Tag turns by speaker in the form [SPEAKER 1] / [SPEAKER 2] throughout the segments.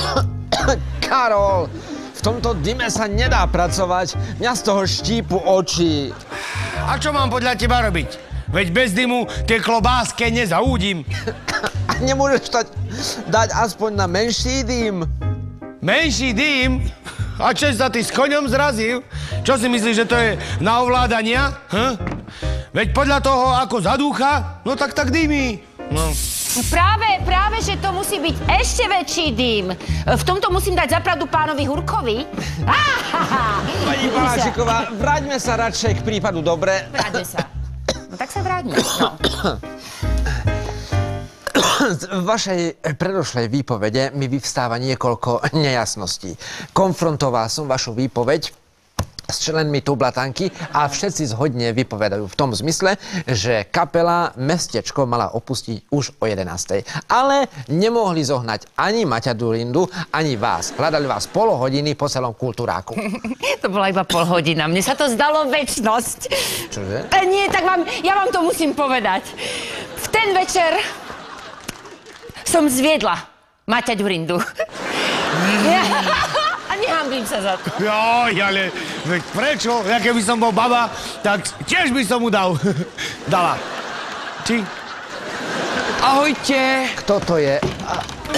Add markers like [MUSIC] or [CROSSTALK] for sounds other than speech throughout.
[SPEAKER 1] [COUGHS] Karol, v tomto dyme sa nedá pracovať. Mňa z toho štípu oči.
[SPEAKER 2] A čo mám podľa teba robiť? Veď bez dymu tie klobáske nezaúdim. [COUGHS]
[SPEAKER 1] A nemôžeš to dať aspoň na menší dym?
[SPEAKER 2] Menší dym? A čo sa ty s koňom zrazil? Čo si myslíš, že to je na ovládania? Hm? Veď podľa toho, ako zadúcha, no tak tak dymí. No.
[SPEAKER 3] Práve, práve, že to musí byť ešte väčší dym. V tomto musím dať zapravdu pánovi Hurkovi. [LAUGHS]
[SPEAKER 1] Pani Paláčiková, vráťme sa radšej k prípadu, dobre?
[SPEAKER 3] Vráťme sa. No tak sa vráťme. No.
[SPEAKER 1] Z vašej predošlej výpovede mi vyvstáva niekoľko nejasností. Konfrontoval som vašu výpoveď s členmi Tublatanky a všetci zhodne vypovedajú v tom zmysle, že kapela Mestečko mala opustiť už o 11. Ale nemohli zohnať ani Maťa Durindu, ani vás. Hľadali vás pol hodiny po celom kultúráku. [LAUGHS]
[SPEAKER 3] To bola iba pol hodina. Mne sa to zdalo väčnosť.
[SPEAKER 1] Čože?
[SPEAKER 3] E, nie, tak vám, ja vám to musím povedať. V ten večer som zviedla Maťa Ďurindu. [LAUGHS] A nehambím sa za to.
[SPEAKER 2] Joj, ale veď prečo? Ja keby som bol baba, tak tiež by som mu dal. [LAUGHS] Dala. Či?
[SPEAKER 4] Ahojte.
[SPEAKER 1] Kto to je?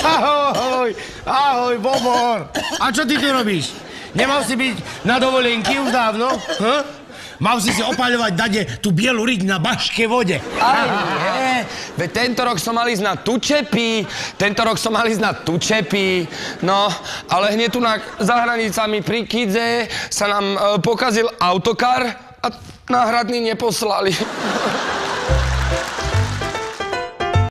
[SPEAKER 2] Ahoj, ahoj, Bobor. A čo ty tu robíš? Nemal si byť na dovolenky už dávno? Hm? Mal si si opaľovať dade tú bielu riť na baške vode.
[SPEAKER 4] Aj nie. Veď tento rok som mal ísť na Tučepy, tento rok som mal ísť na Tučepy, no, ale hneď tu na, za hranicami pri Kidze sa nám e, pokazil autokar a náhradný neposlali. [LAUGHS]